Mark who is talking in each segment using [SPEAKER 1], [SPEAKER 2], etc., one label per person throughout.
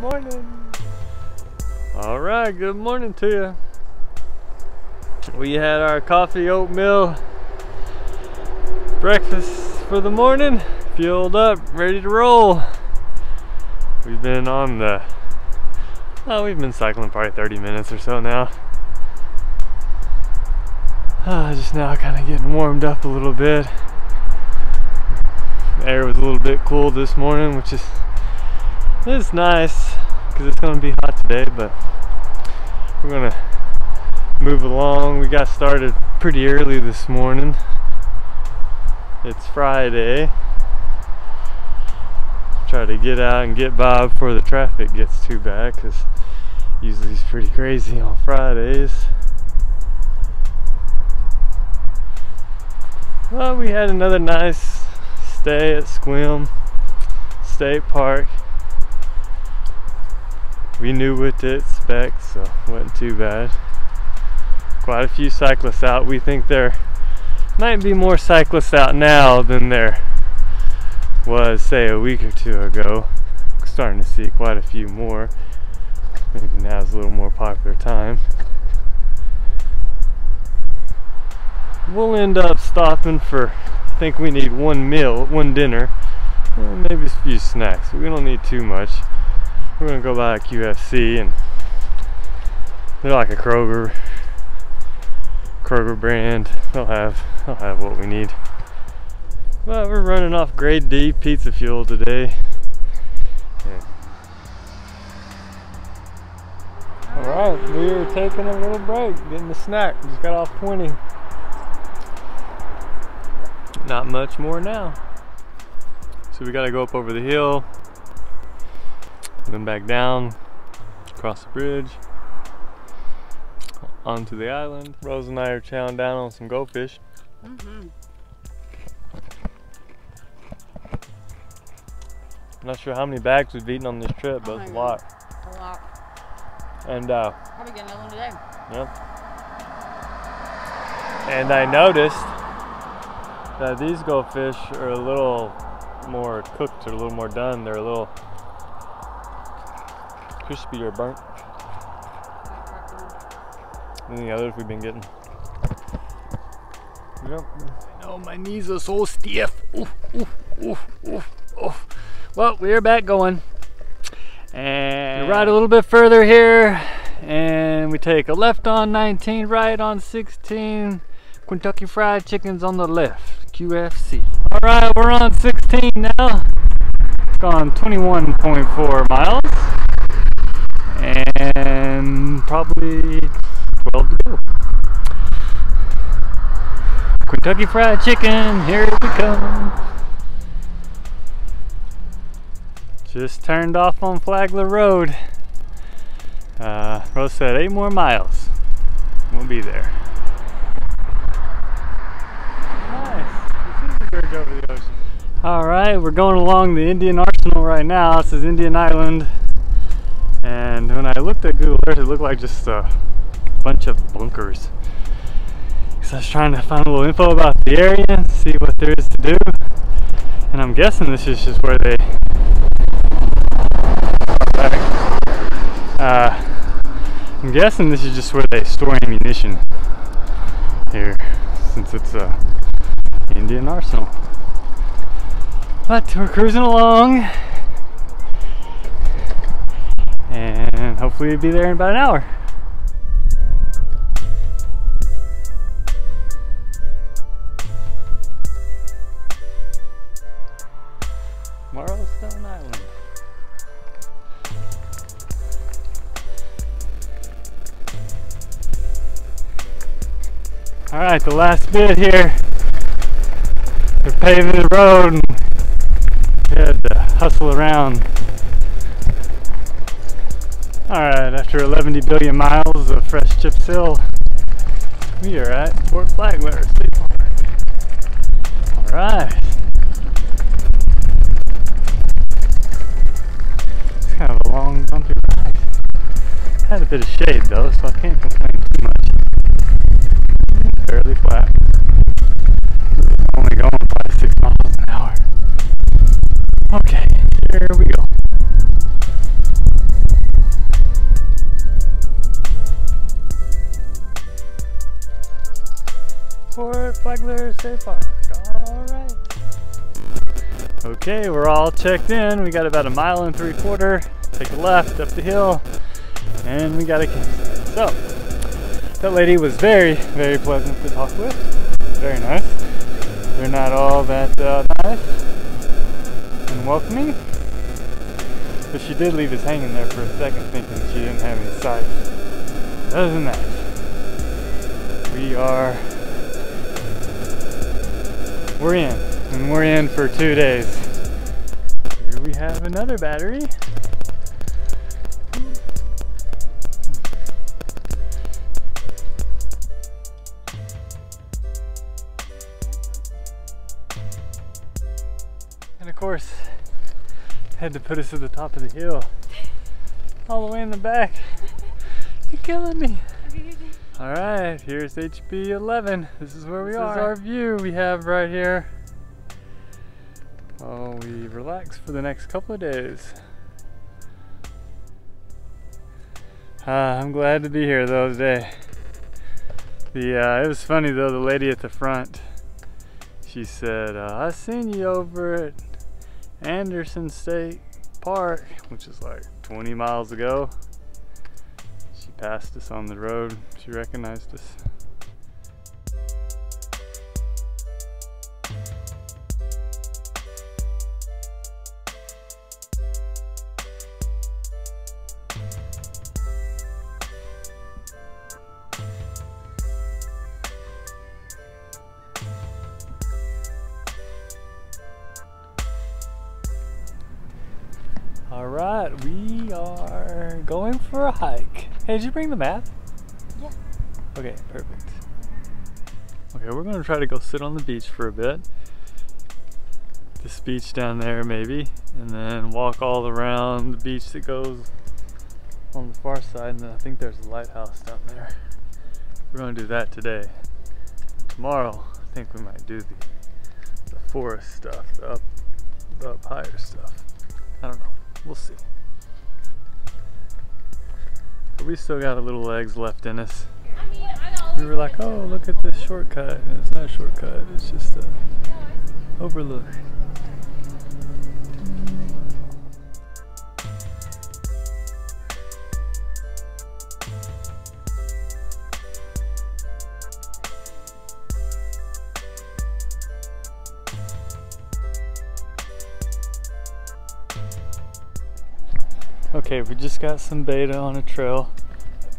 [SPEAKER 1] morning. All right, good morning to you. We had our coffee oatmeal breakfast for the morning, fueled up, ready to roll. We've been on the, oh, we've been cycling probably 30 minutes or so now. Uh, just now kind of getting warmed up a little bit. The air was a little bit cool this morning, which is, is nice because it's going to be hot today, but we're going to move along. We got started pretty early this morning. It's Friday. Try to get out and get by before the traffic gets too bad because usually it's pretty crazy on Fridays. Well, we had another nice stay at Sequim State Park. We knew what to expect, so wasn't too bad. Quite a few cyclists out. We think there might be more cyclists out now than there was, say, a week or two ago. Starting to see quite a few more. Maybe now's a little more popular time. we'll end up stopping for I think we need one meal one dinner well, maybe a few snacks we don't need too much we're gonna go by a QFC and they're like a Kroger Kroger brand. They'll have they'll have what we need. But we're running off grade D pizza fuel today. All right we are taking a little break getting a snack. Just got off 20 not much more now. So we gotta go up over the hill, then back down, across the bridge, onto the island. Rose and I are chowing down on some goldfish. Mm -hmm. I'm not sure how many bags we've eaten on this trip, but oh it's a lot.
[SPEAKER 2] A lot.
[SPEAKER 1] And uh,
[SPEAKER 2] probably getting another one today.
[SPEAKER 1] Yep. And I noticed that these goldfish are a little more cooked or a little more done. They're a little crispy or burnt than the others we've been getting. Yep. Oh, my knees are so stiff. Oof, oof, oof, oof, oof. Well, we're back going. And we ride a little bit further here and we take a left on 19, right on 16. Kentucky Fried Chicken's on the left. QFC. All right, we're on 16 now. Gone 21.4 miles. And probably 12 to go. Kentucky Fried Chicken, here we come. Just turned off on Flagler Road. Uh, Rose said eight more miles. We'll be there. Nice. This is a bridge over the ocean. All right, we're going along the Indian Arsenal right now. This is Indian Island. And when I looked at Google Earth, it looked like just a bunch of bunkers. So I was trying to find a little info about the area and see what there is to do. And I'm guessing this is just where they uh, I'm guessing this is just where they store ammunition here, since it's a Indian Arsenal. But we're cruising along and hopefully we'll be there in about an hour. Island. All right, the last bit here. They're paving the road we had to hustle around. Alright, after 11 billion miles of fresh chip seal, we are at Fort Flagler State Park. Alright. It's kind of a long, bumpy ride. Had a bit of shade though, so I can't complain too much. Fairly flat. Only going six miles an hour. Okay, here we go. Flagler State Park. All right. Okay, we're all checked in. We got about a mile and three quarter. Take a left up the hill, and we got a. So, that lady was very, very pleasant to talk with. Very nice. They're not all that uh, nice and welcoming. But she did leave us hanging there for a second thinking she didn't have any sight. Other than that, we are, we're in. And we're in for two days. Here we have another battery. And of course, had to put us at the top of the hill. All the way in the back. You're killing me. All right, here's HB 11. This is where we this are. This is our view we have right here. While we relax for the next couple of days. Uh, I'm glad to be here though today. The uh, it was funny though. The lady at the front, she said, uh, "I seen you over at Anderson State Park, which is like 20 miles ago. Passed us on the road. She recognized us. All right, we are going for a hike. Hey, did you bring the map?
[SPEAKER 2] Yeah.
[SPEAKER 1] Okay, perfect. Okay, we're gonna try to go sit on the beach for a bit. This beach down there, maybe, and then walk all around the beach that goes on the far side, and then I think there's a lighthouse down there. We're gonna do that today. Tomorrow, I think we might do the, the forest stuff, the up, the up higher stuff. I don't know. We'll see. But we still got a little legs left in us. We were like, oh, look at this shortcut. And it's not a shortcut, it's just a overlook. Okay, we just got some beta on a trail.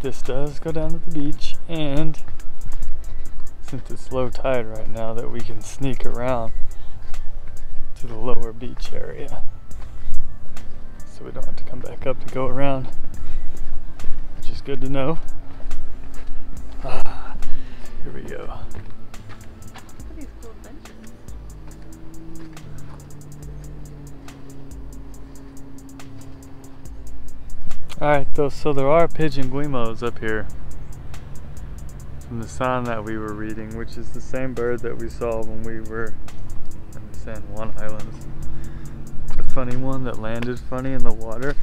[SPEAKER 1] This does go down to the beach, and since it's low tide right now, that we can sneak around to the lower beach area. So we don't have to come back up to go around, which is good to know. Ah, here we go. Alright, so there are pigeon guillemots up here from the sign that we were reading, which is the same bird that we saw when we were in the San Juan Islands. The funny one that landed funny in the water.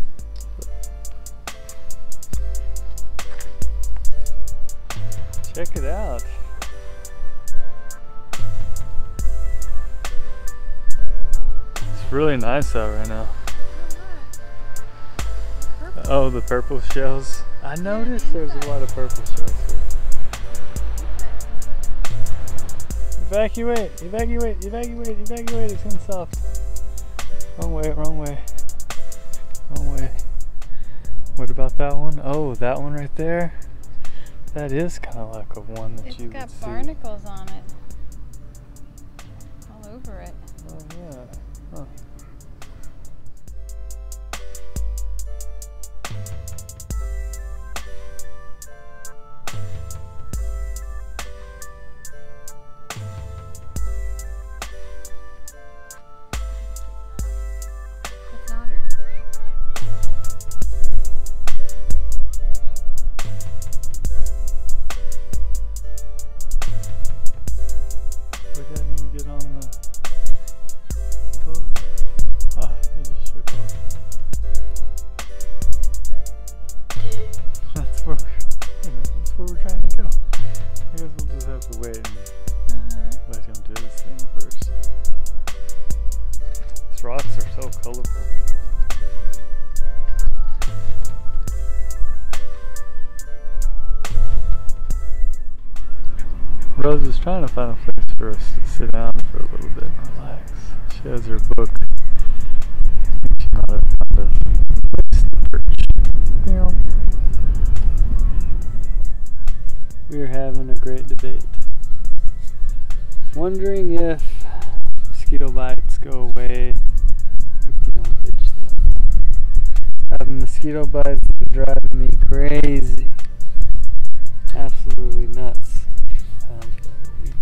[SPEAKER 1] Check it out. It's really nice out right now. Oh, the purple shells. I noticed there's a lot of purple shells here. Evacuate, evacuate, evacuate, evacuate. It's getting soft. Wrong way, wrong way. Wrong way. What about that one? Oh, that one right there. That is kind of like a one that
[SPEAKER 2] it's
[SPEAKER 1] you
[SPEAKER 2] got
[SPEAKER 1] would
[SPEAKER 2] barnacles on it. All over it.
[SPEAKER 1] trying to go.
[SPEAKER 2] I guess
[SPEAKER 1] we'll just have to wait and uh -huh. let him do his thing first. These rocks are so colorful. Rose is trying to find a place for us to sit down for a little bit and relax. She has her book We are having a great debate. Wondering if mosquito bites go away if you don't itch them. Having mosquito bites driving me crazy. Absolutely nuts. Um, week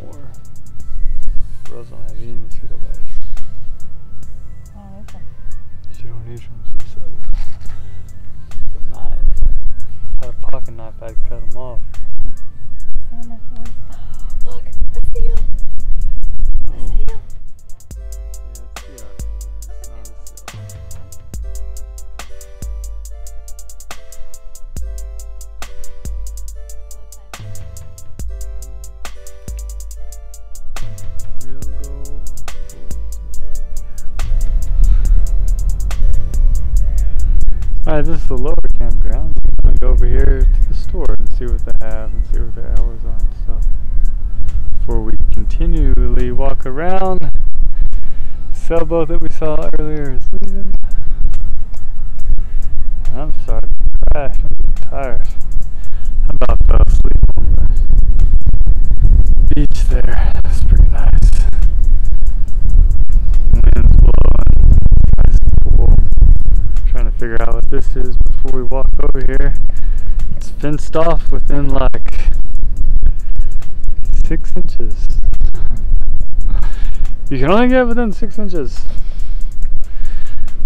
[SPEAKER 1] more. Rose don't have any mosquito bites.
[SPEAKER 2] Oh, okay.
[SPEAKER 1] She don't itch them, had knife, I'd cut them off. Continually walk around. Sailboat that we saw earlier is leaving. I'm starting to crash. I'm tired. I about fell asleep on the beach there. It's pretty nice. Wind's blowing. Nice cool. Trying to figure out what this is before we walk over here. It's fenced off within like six inches. You can only get within six inches.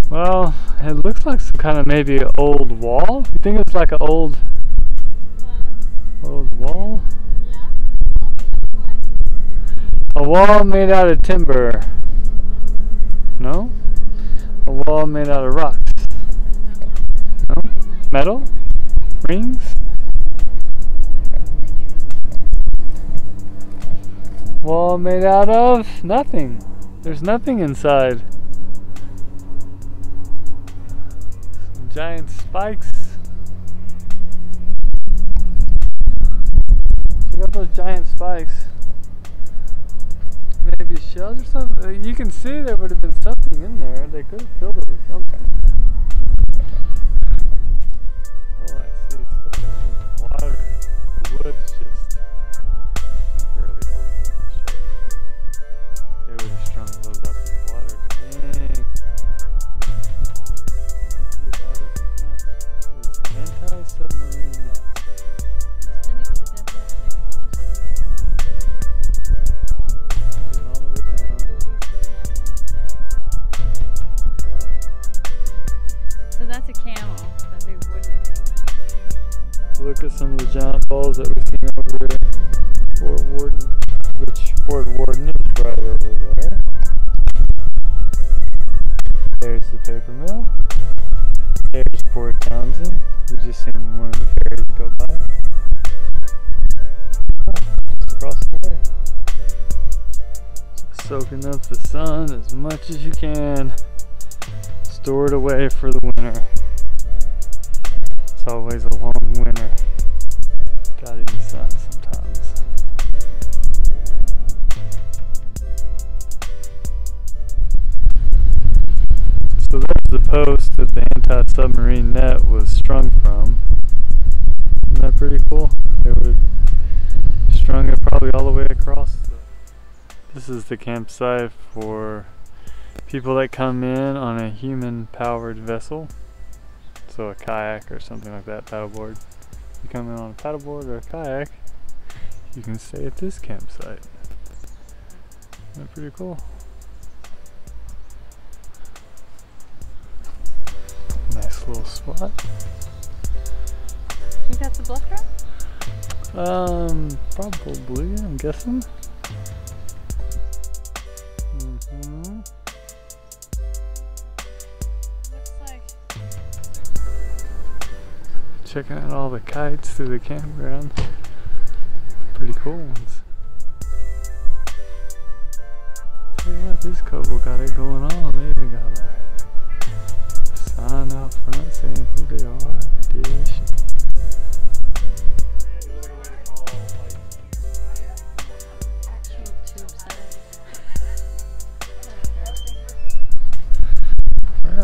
[SPEAKER 1] Well, it looks like some kind of maybe old wall. You think it's like an old old wall? A wall made out of timber. No? A wall made out of rocks. No? Metal? Rings? Wall made out of nothing. There's nothing inside. Some giant spikes. Check out those giant spikes. Maybe shells or something. Uh, You can see there would have been something in there. They could have filled it with something. Oh, I see. Water. The wood's Townsend. We just seen one of the ferries go by. Huh, just across the way. Soaking up the sun as much as you can. Store it away for the winter. It's always a long winter without any sun post that the anti-submarine net was strung from. Isn't that pretty cool? It would strung it probably all the way across. This is the campsite for people that come in on a human-powered vessel. So a kayak or something like that, paddleboard. You come in on a paddleboard or a kayak, you can stay at this campsite. Isn't that pretty cool? Little spot.
[SPEAKER 2] think that's a bluff drum?
[SPEAKER 1] Um, probably, I'm guessing. hmm
[SPEAKER 2] like
[SPEAKER 1] Checking out all the kites through the campground. Pretty cool ones. Look at this couple got it going on. They even got a sign out front saying who they are,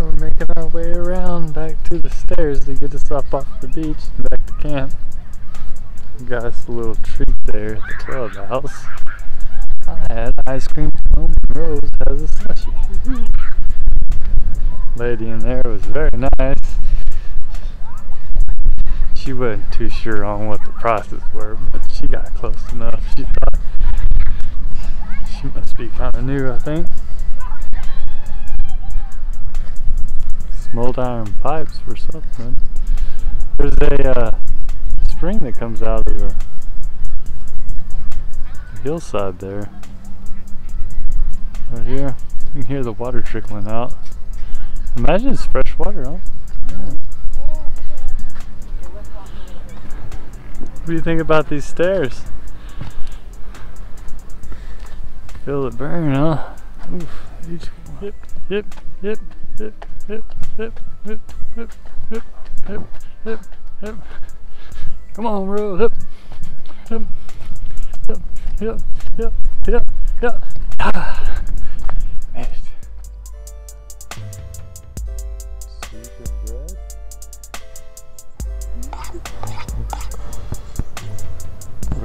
[SPEAKER 1] we're making our way around back to the stairs to get us up off the beach and back to camp. Got us a little treat there at the clubhouse. I had ice cream and Rose has a slushie. Lady in there was very nice. She wasn't too sure on what the prices were, but she got close enough. She thought she must be kind of new, I think. Smoked iron pipes for something. There's a uh, spring that comes out of the hillside there. Right here. You can hear the water trickling out. Imagine it's fresh water, huh? Yeah. What do you think about these stairs? Feel it burn, huh? Oof. Each hip, hip, hip, hip, hip, hip, hip, hip, hip, hip, hip, hip. Come on, bro. Hip, hip, hip, hip, hip, hip, hip. Ah.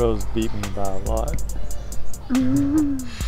[SPEAKER 1] Rose beat me by a lot.